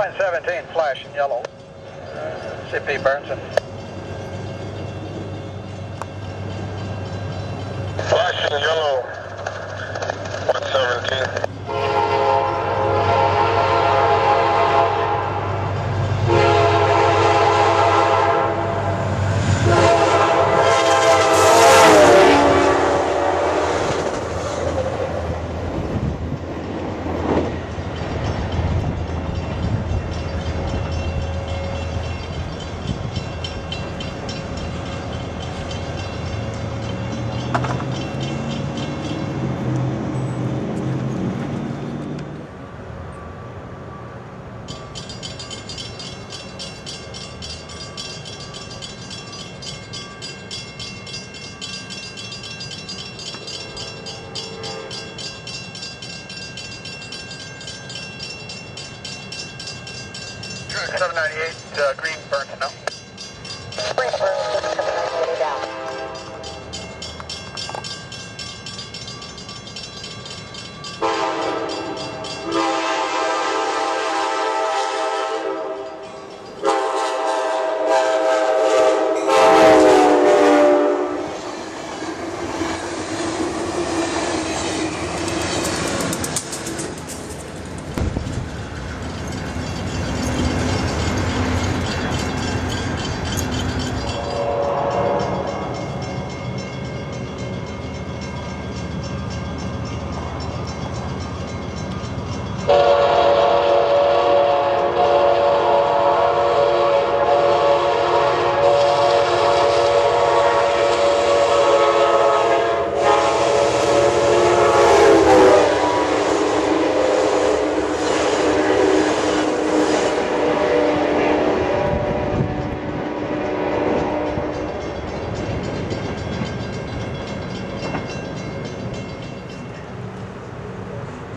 Point 17, flash in yellow. CP Burnson. Flash in yellow. 798, uh, green Burnson now.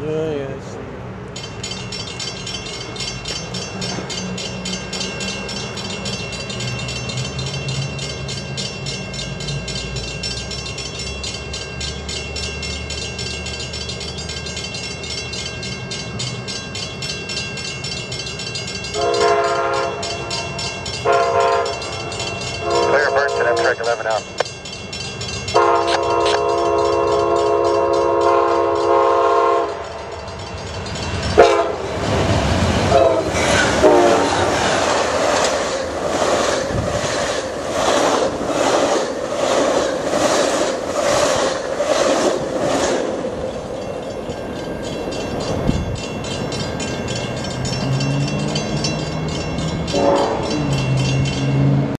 See. Clear Amtrak 11 out.